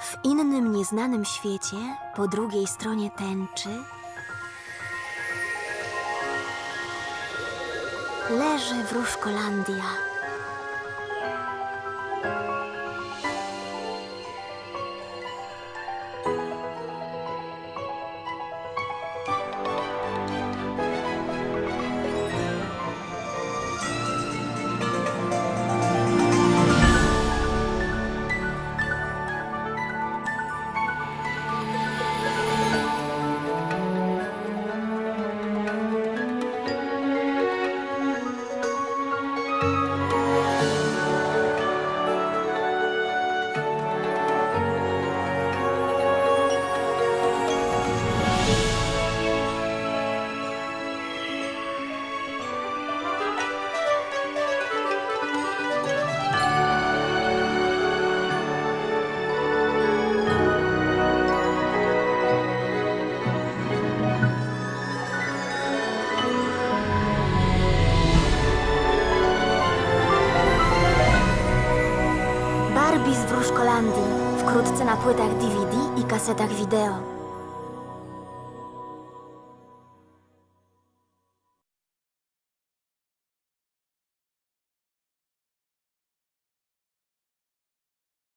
W innym nieznanym świecie, po drugiej stronie tęczy, leży wróżkolandia. Z wróżkolandii, wkrótce na płytach DVD i kasetach wideo.